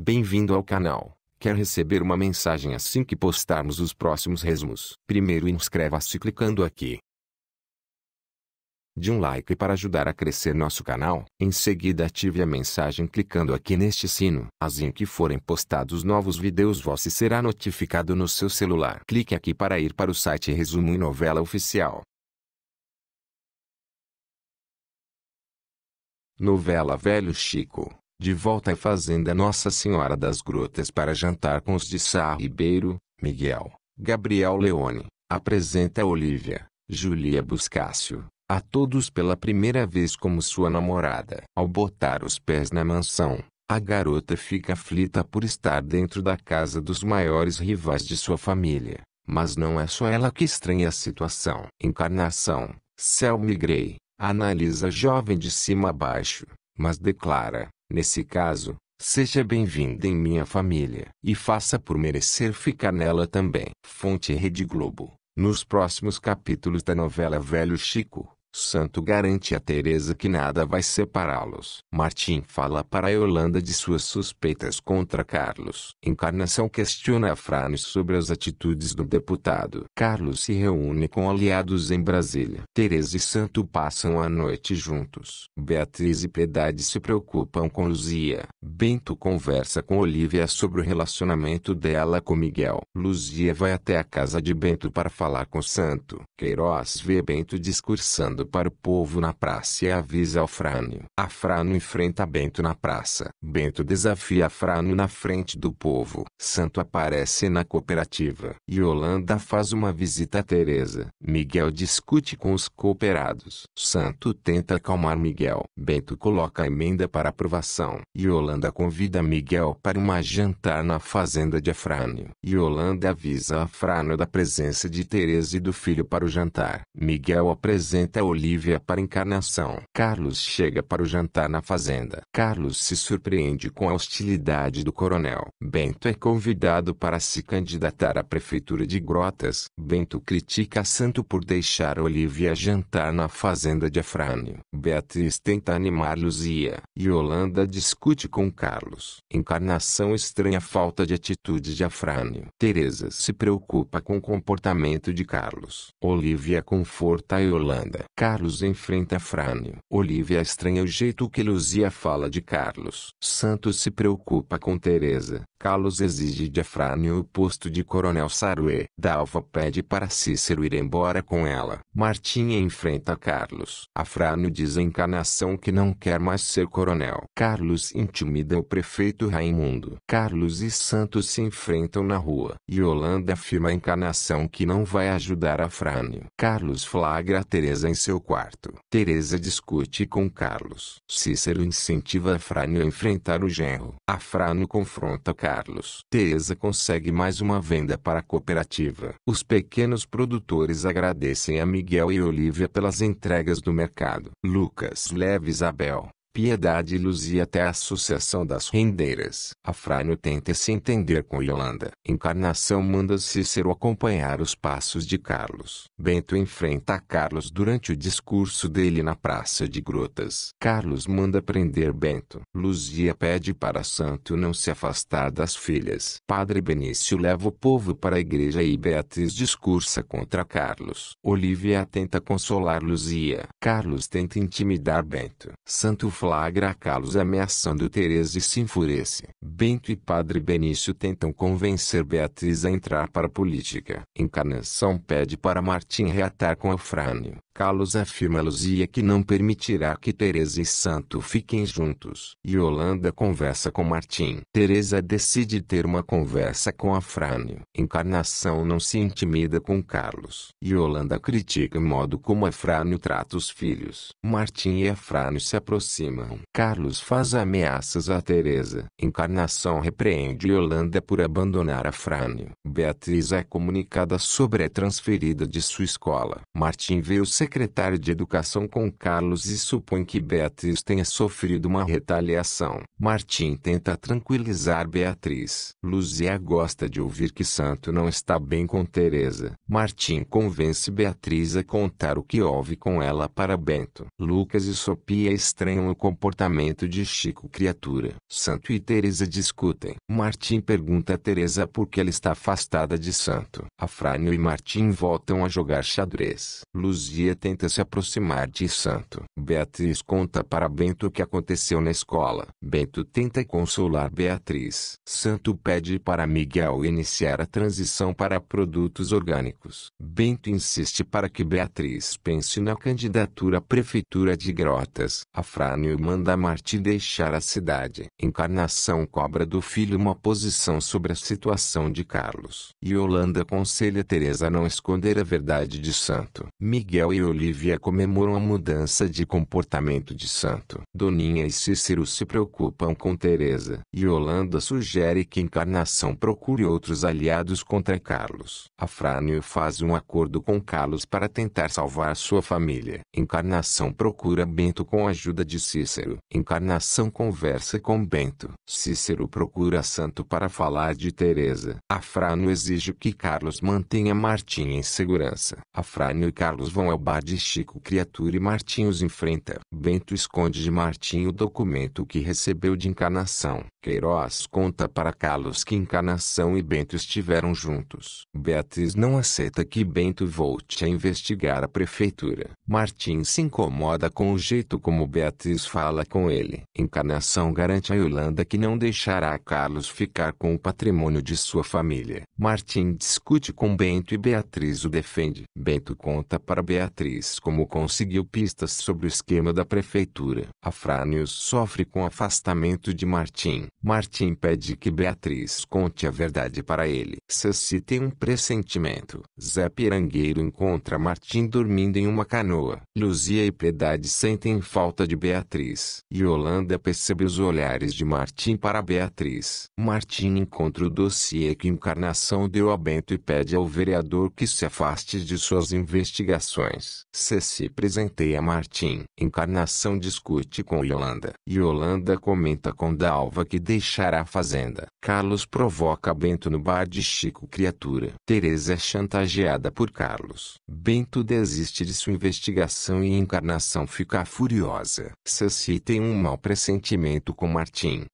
Bem-vindo ao canal. Quer receber uma mensagem assim que postarmos os próximos resumos? Primeiro inscreva-se clicando aqui. De um like para ajudar a crescer nosso canal. Em seguida ative a mensagem clicando aqui neste sino. Assim que forem postados novos vídeos você será notificado no seu celular. Clique aqui para ir para o site Resumo e Novela Oficial. Novela Velho Chico. De volta à fazenda Nossa Senhora das Grutas para jantar com os de Sá Ribeiro, Miguel, Gabriel Leone, apresenta Olivia, Julia Buscácio, a todos pela primeira vez como sua namorada. Ao botar os pés na mansão, a garota fica aflita por estar dentro da casa dos maiores rivais de sua família. Mas não é só ela que estranha a situação. Encarnação, Selmy Grey, analisa a jovem de cima a baixo, mas declara, Nesse caso, seja bem-vinda em minha família e faça por merecer ficar nela também. Fonte Rede Globo. Nos próximos capítulos da novela Velho Chico, Santo garante a Teresa que nada vai separá-los. Martim fala para Yolanda de suas suspeitas contra Carlos. Encarnação questiona a Frane sobre as atitudes do deputado. Carlos se reúne com aliados em Brasília. Teresa e Santo passam a noite juntos. Beatriz e Piedade se preocupam com Luzia. Bento conversa com Olivia sobre o relacionamento dela com Miguel. Luzia vai até a casa de Bento para falar com Santo. Queiroz vê Bento discursando para o povo na praça e avisa Afrânio. Afrânio enfrenta Bento na praça. Bento desafia Afrânio na frente do povo. Santo aparece na cooperativa. Yolanda faz uma visita a Teresa. Miguel discute com os cooperados. Santo tenta acalmar Miguel. Bento coloca a emenda para aprovação. Yolanda convida Miguel para uma jantar na fazenda de Afrânio. Yolanda avisa Afrânio da presença de Teresa e do filho para o jantar. Miguel apresenta o Olivia para encarnação. Carlos chega para o jantar na fazenda. Carlos se surpreende com a hostilidade do coronel. Bento é convidado para se candidatar à prefeitura de Grotas. Bento critica Santo por deixar Olivia jantar na fazenda de Afrânio. Beatriz tenta animar Luzia. Yolanda discute com Carlos. Encarnação estranha a falta de atitude de Afrânio. Teresa se preocupa com o comportamento de Carlos. Olivia conforta a Yolanda. Carlos enfrenta Frânio. Olivia estranha o jeito que Luzia fala de Carlos. Santos se preocupa com Teresa. Carlos exige de Afrânio o posto de coronel Saruê. Dalva pede para Cícero ir embora com ela. Martinha enfrenta Carlos. Afrânio diz à encarnação que não quer mais ser coronel. Carlos intimida o prefeito Raimundo. Carlos e Santos se enfrentam na rua. Yolanda afirma à encarnação que não vai ajudar Afrânio. Carlos flagra Teresa em seu seu quarto. Teresa discute com Carlos. Cícero incentiva Afrânio a enfrentar o genro. Afrânio confronta Carlos. Teresa consegue mais uma venda para a cooperativa. Os pequenos produtores agradecem a Miguel e Olivia pelas entregas do mercado. Lucas leva Isabel, Piedade e Luzia até a Associação das Rendeiras. Afrânio tenta se entender com Yolanda. Encarnação manda Cícero acompanhar os passos de Carlos. Bento enfrenta Carlos durante o discurso dele na Praça de Grutas. Carlos manda prender Bento. Luzia pede para Santo não se afastar das filhas. Padre Benício leva o povo para a igreja e Beatriz discursa contra Carlos. Olivia tenta consolar Luzia. Carlos tenta intimidar Bento. Santo flagra Carlos ameaçando Teresa e se enfurece. Bento e Padre Benício tentam convencer Beatriz a entrar para a política. Encarnação pede para Martim reatar com Afrânio. Carlos afirma a Luzia que não permitirá que Teresa e Santo fiquem juntos. Yolanda conversa com Martim. Teresa decide ter uma conversa com Afrânio. Encarnação não se intimida com Carlos. Yolanda critica o modo como Afrânio trata os filhos. Martim e Afrânio se aproximam. Carlos faz ameaças a Teresa. Encarnação repreende Yolanda por abandonar Afrânio. Beatriz é comunicada sobre a transferida de sua escola. Martim vê o secretário de Educação com Carlos e supõe que Beatriz tenha sofrido uma retaliação. Martim tenta tranquilizar Beatriz. Luzia gosta de ouvir que Santo não está bem com Teresa. Martim convence Beatriz a contar o que houve com ela para Bento. Lucas e Sofia estranham o comportamento de Chico criatura. Santo e Teresa discutem. Martim pergunta a Teresa por que ela está afastada de Santo. Afrânio e Martim voltam a jogar xadrez. Luzia tenta se aproximar de Santo. Beatriz conta para Bento o que aconteceu na escola. Bento tenta consolar Beatriz. Santo pede para Miguel iniciar a transição para produtos orgânicos. Bento insiste para que Beatriz pense na candidatura à prefeitura de Grotas. Afrânio manda Martim deixar a cidade. Encarnação cobra do filho uma posição sobre a situação de Carlos. Yolanda aconselha Teresa a não esconder a verdade de Santo. Miguel e Olivia comemoram a mudança de comportamento de Santo. Doninha e Cícero se preocupam com Teresa. Yolanda sugere que Encarnação procure outros aliados contra Carlos. Afrânio faz um acordo com Carlos para tentar salvar sua família. Encarnação procura Bento com a ajuda de Cícero. Encarnação conversa com Bento. Cícero procura Santo para falar de Teresa. Afrânio exige que Carlos mantenha Martim em segurança. Afrânio e Carlos vão ao bar de Chico Criatura e Martim os enfrenta. Bento esconde de Martim o documento que recebeu de Encarnação. Queiroz conta para Carlos que Encarnação e Bento estiveram juntos. Beatriz não aceita que Bento volte a investigar a prefeitura. Martim se incomoda com o jeito como Beatriz fala com ele. Encarnação garante a Yolanda que não deixará Carlos ficar com o patrimônio de sua família. Martim discute com Bento e Beatriz o defende. Bento conta para Beatriz como conseguiu pistas sobre o esquema da prefeitura. Afrânios sofre com o afastamento de Martim. Martim pede que Beatriz conte a verdade para ele. Ceci tem um pressentimento. Zé Pirangueiro encontra Martim dormindo em uma canoa. Luzia e Piedade sentem falta de Beatriz. Yolanda percebe os olhares de Martim para Beatriz. Martim encontra o dossiê que Encarnação deu a Bento e pede ao vereador que se afaste de suas investigações. Ceci presenteia Martim. Encarnação discute com Yolanda. Yolanda comenta com Dalva que deixará a fazenda. Carlos provoca Bento no bar de Chico Criatura. Teresa é chantageada por Carlos. Bento desiste de sua investigação e Encarnação fica furiosa. Ceci tem um mau pressentimento com Martim.